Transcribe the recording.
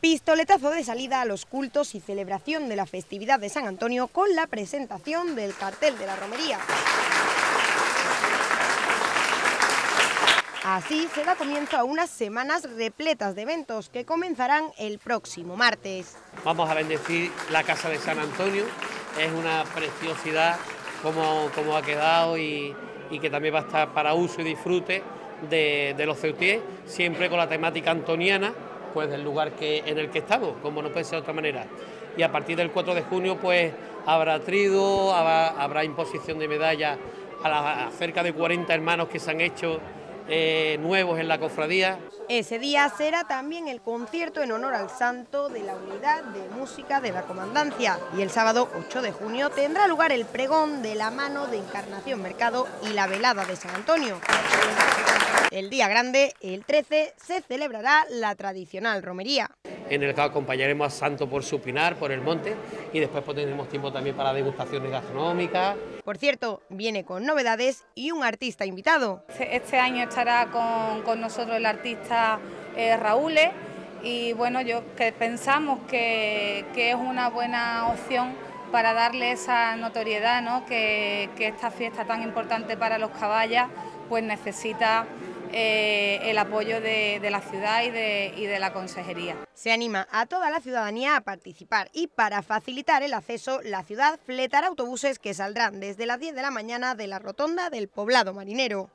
Pistoletazo de salida a los cultos y celebración de la festividad de San Antonio con la presentación del cartel de la romería. Así se da comienzo a unas semanas repletas de eventos que comenzarán el próximo martes. Vamos a bendecir la Casa de San Antonio, es una preciosidad como, como ha quedado y, que también va a estar para uso y disfrute de, de los ceutíes, siempre con la temática antoniana pues del lugar que, en el que estamos, como no puede ser de otra manera. Y a partir del 4 de junio pues habrá trido, habrá, imposición de medallas a, cerca de 40 hermanos que se han hecho eh, nuevos en la cofradía. Ese día será también el concierto en honor al santo de la unidad de música de la comandancia y el sábado 8 de junio tendrá lugar el pregón de la mano de Encarnación Mercado y la velada de San Antonio. El día grande, el 13, se celebrará la tradicional romería. En el que acompañaremos a Santo por su pinar, por el monte, y después pues, tendremos tiempo también para degustaciones gastronómicas. Por cierto, viene con novedades y un artista invitado. Este, este año estará con, nosotros el artista eh, Raúl, y bueno, yo que pensamos que, es una buena opción para darle esa notoriedad, ¿no? que, que esta fiesta tan importante para los caballas pues necesita eh, el apoyo de, la ciudad y de, y de la consejería. Se anima a toda la ciudadanía a participar y para facilitar el acceso, la ciudad fletará autobuses que saldrán desde las 10 de la mañana de la rotonda del poblado marinero.